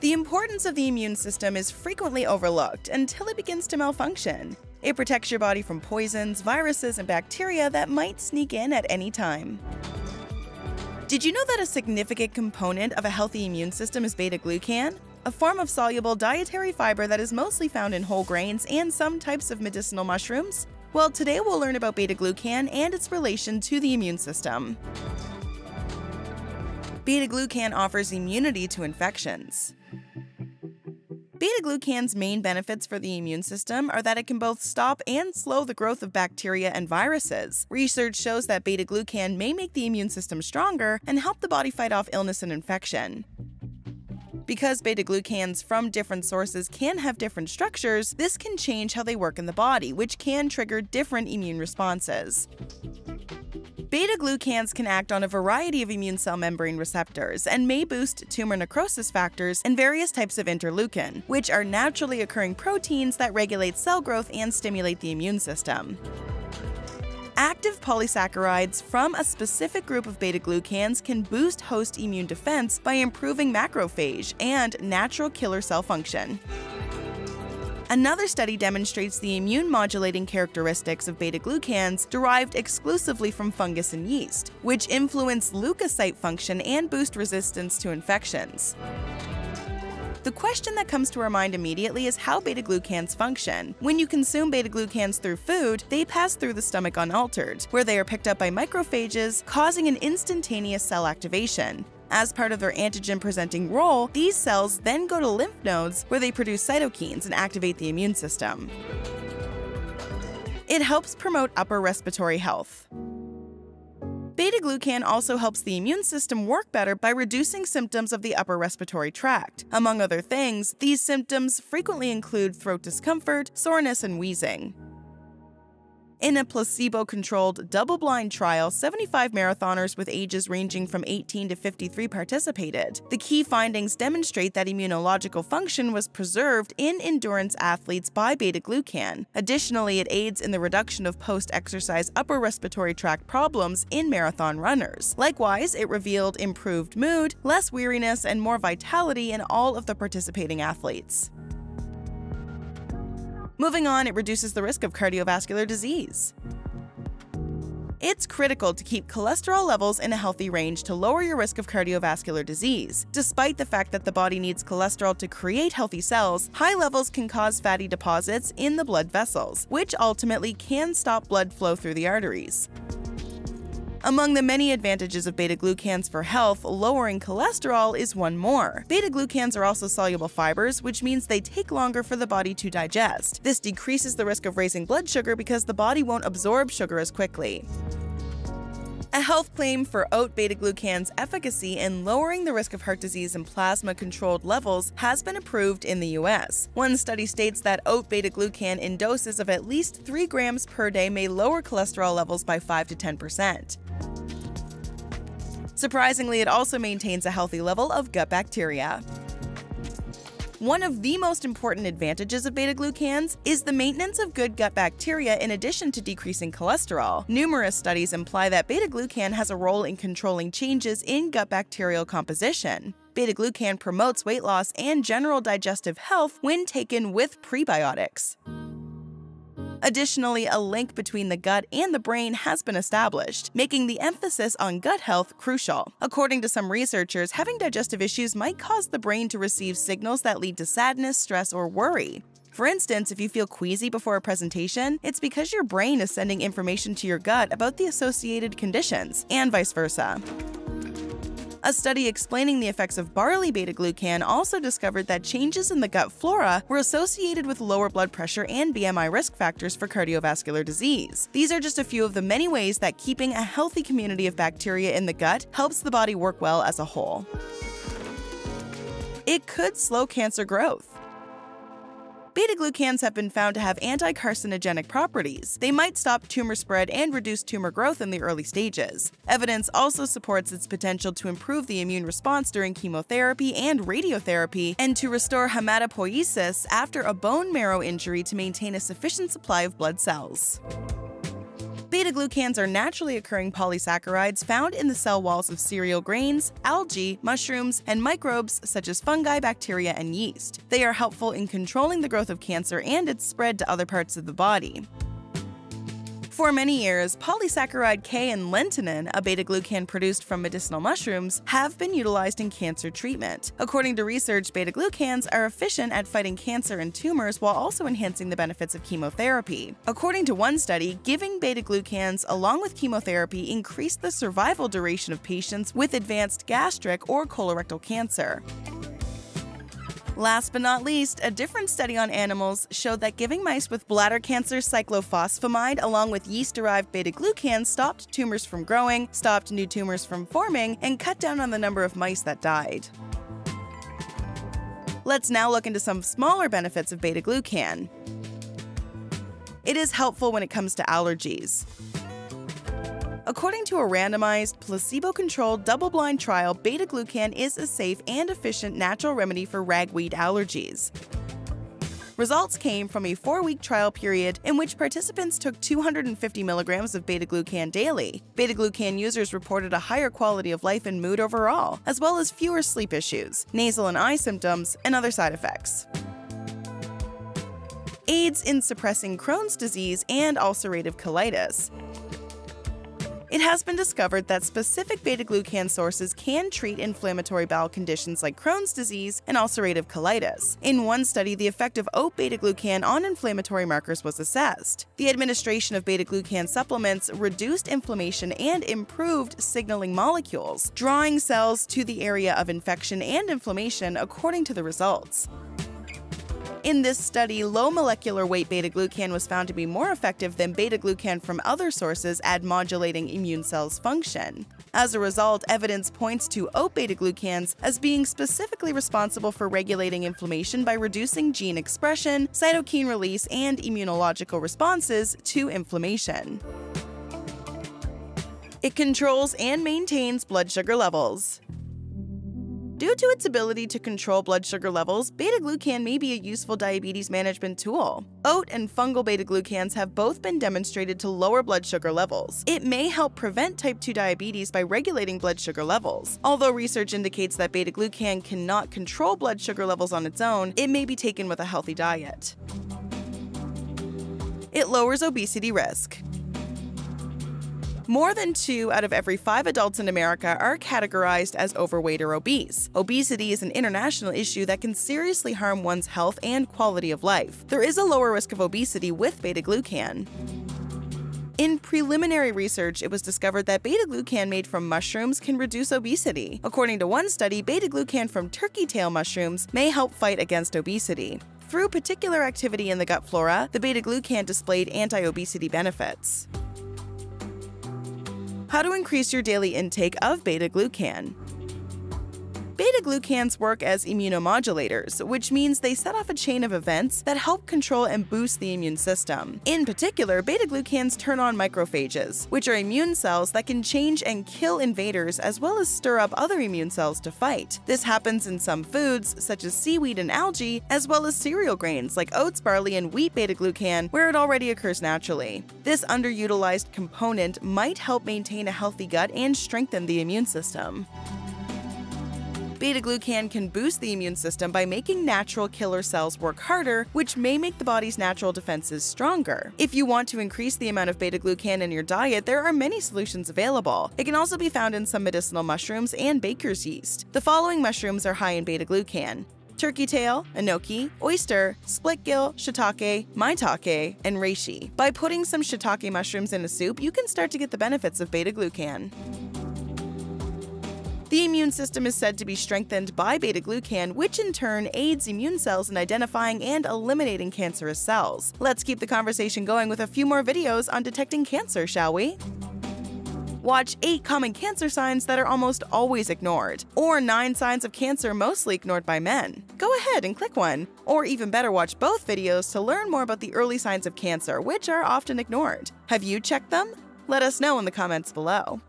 The importance of the immune system is frequently overlooked until it begins to malfunction. It protects your body from poisons, viruses, and bacteria that might sneak in at any time. Did you know that a significant component of a healthy immune system is beta glucan? A form of soluble dietary fiber that is mostly found in whole grains and some types of medicinal mushrooms? Well, today we'll learn about beta glucan and its relation to the immune system. Beta glucan offers immunity to infections. Beta glucan's main benefits for the immune system are that it can both stop and slow the growth of bacteria and viruses. Research shows that beta glucan may make the immune system stronger and help the body fight off illness and infection. Because beta glucans from different sources can have different structures, this can change how they work in the body, which can trigger different immune responses. Beta glucans can act on a variety of immune cell membrane receptors and may boost tumor necrosis factors and various types of interleukin, which are naturally occurring proteins that regulate cell growth and stimulate the immune system. Active polysaccharides from a specific group of beta glucans can boost host immune defense by improving macrophage and natural killer cell function. Another study demonstrates the immune modulating characteristics of beta glucans derived exclusively from fungus and yeast, which influence leukocyte function and boost resistance to infections. The question that comes to our mind immediately is how beta glucans function. When you consume beta glucans through food, they pass through the stomach unaltered, where they are picked up by macrophages, causing an instantaneous cell activation. As part of their antigen presenting role, these cells then go to lymph nodes where they produce cytokines and activate the immune system. It helps promote upper respiratory health. Beta glucan also helps the immune system work better by reducing symptoms of the upper respiratory tract. Among other things, these symptoms frequently include throat discomfort, soreness, and wheezing. In a placebo controlled, double blind trial, 75 marathoners with ages ranging from 18 to 53 participated. The key findings demonstrate that immunological function was preserved in endurance athletes by beta glucan. Additionally, it aids in the reduction of post exercise upper respiratory tract problems in marathon runners. Likewise, it revealed improved mood, less weariness, and more vitality in all of the participating athletes. Moving on, it reduces the risk of cardiovascular disease. It's critical to keep cholesterol levels in a healthy range to lower your risk of cardiovascular disease. Despite the fact that the body needs cholesterol to create healthy cells, high levels can cause fatty deposits in the blood vessels, which ultimately can stop blood flow through the arteries. Among the many advantages of beta glucans for health, lowering cholesterol is one more. Beta glucans are also soluble fibers, which means they take longer for the body to digest. This decreases the risk of raising blood sugar because the body won't absorb sugar as quickly. A health claim for oat beta glucan's efficacy in lowering the risk of heart disease in plasma controlled levels has been approved in the US. One study states that oat beta glucan in doses of at least 3 grams per day may lower cholesterol levels by 5 to 10%. Surprisingly, it also maintains a healthy level of gut bacteria. One of the most important advantages of beta glucans is the maintenance of good gut bacteria in addition to decreasing cholesterol. Numerous studies imply that beta glucan has a role in controlling changes in gut bacterial composition. Beta glucan promotes weight loss and general digestive health when taken with prebiotics. Additionally, a link between the gut and the brain has been established, making the emphasis on gut health crucial. According to some researchers, having digestive issues might cause the brain to receive signals that lead to sadness, stress, or worry. For instance, if you feel queasy before a presentation, it's because your brain is sending information to your gut about the associated conditions, and vice versa. A study explaining the effects of barley beta glucan also discovered that changes in the gut flora were associated with lower blood pressure and BMI risk factors for cardiovascular disease. These are just a few of the many ways that keeping a healthy community of bacteria in the gut helps the body work well as a whole. It could slow cancer growth. Beta glucans have been found to have anti carcinogenic properties. They might stop tumor spread and reduce tumor growth in the early stages. Evidence also supports its potential to improve the immune response during chemotherapy and radiotherapy, and to restore hematopoiesis after a bone marrow injury to maintain a sufficient supply of blood cells. Beta glucans are naturally occurring polysaccharides found in the cell walls of cereal grains, algae, mushrooms, and microbes such as fungi, bacteria, and yeast. They are helpful in controlling the growth of cancer and its spread to other parts of the body. For many years, polysaccharide K and lentinan, a beta glucan produced from medicinal mushrooms, have been utilized in cancer treatment. According to research, beta glucans are efficient at fighting cancer and tumors while also enhancing the benefits of chemotherapy. According to one study, giving beta glucans along with chemotherapy increased the survival duration of patients with advanced gastric or colorectal cancer. Last but not least, a different study on animals showed that giving mice with bladder cancer cyclophosphamide along with yeast-derived beta-glucan stopped tumors from growing, stopped new tumors from forming, and cut down on the number of mice that died. Let's now look into some smaller benefits of beta-glucan. It is helpful when it comes to allergies. According to a randomized, placebo controlled, double blind trial, beta glucan is a safe and efficient natural remedy for ragweed allergies. Results came from a four week trial period in which participants took 250 milligrams of beta glucan daily. Beta glucan users reported a higher quality of life and mood overall, as well as fewer sleep issues, nasal and eye symptoms, and other side effects aids in suppressing Crohn's disease and ulcerative colitis. It has been discovered that specific beta glucan sources can treat inflammatory bowel conditions like Crohn's disease and ulcerative colitis. In one study, the effect of oat beta glucan on inflammatory markers was assessed. The administration of beta glucan supplements reduced inflammation and improved signaling molecules, drawing cells to the area of infection and inflammation according to the results. In this study, low molecular weight beta glucan was found to be more effective than beta glucan from other sources at modulating immune cells' function. As a result, evidence points to oat beta glucans as being specifically responsible for regulating inflammation by reducing gene expression, cytokine release, and immunological responses to inflammation. It controls and maintains blood sugar levels. Due to its ability to control blood sugar levels, beta glucan may be a useful diabetes management tool. Oat and fungal beta glucans have both been demonstrated to lower blood sugar levels. It may help prevent type 2 diabetes by regulating blood sugar levels. Although research indicates that beta glucan cannot control blood sugar levels on its own, it may be taken with a healthy diet. It lowers obesity risk. More than two out of every five adults in America are categorized as overweight or obese. Obesity is an international issue that can seriously harm one's health and quality of life. There is a lower risk of obesity with beta glucan. In preliminary research, it was discovered that beta glucan made from mushrooms can reduce obesity. According to one study, beta glucan from turkey tail mushrooms may help fight against obesity. Through particular activity in the gut flora, the beta glucan displayed anti obesity benefits. How to increase your daily intake of beta glucan. Beta glucans work as immunomodulators, which means they set off a chain of events that help control and boost the immune system. In particular, beta glucans turn on macrophages, which are immune cells that can change and kill invaders as well as stir up other immune cells to fight. This happens in some foods, such as seaweed and algae, as well as cereal grains like oats, barley, and wheat beta glucan, where it already occurs naturally. This underutilized component might help maintain a healthy gut and strengthen the immune system. Beta glucan can boost the immune system by making natural killer cells work harder, which may make the body's natural defenses stronger. If you want to increase the amount of beta glucan in your diet, there are many solutions available. It can also be found in some medicinal mushrooms and baker's yeast. The following mushrooms are high in beta glucan turkey tail, enoki, oyster, split gill, shiitake, maitake, and reishi. By putting some shiitake mushrooms in a soup, you can start to get the benefits of beta glucan. The immune system is said to be strengthened by beta glucan, which in turn aids immune cells in identifying and eliminating cancerous cells. Let's keep the conversation going with a few more videos on detecting cancer, shall we? Watch 8 common cancer signs that are almost always ignored, or 9 signs of cancer mostly ignored by men. Go ahead and click one. Or even better, watch both videos to learn more about the early signs of cancer, which are often ignored. Have you checked them? Let us know in the comments below.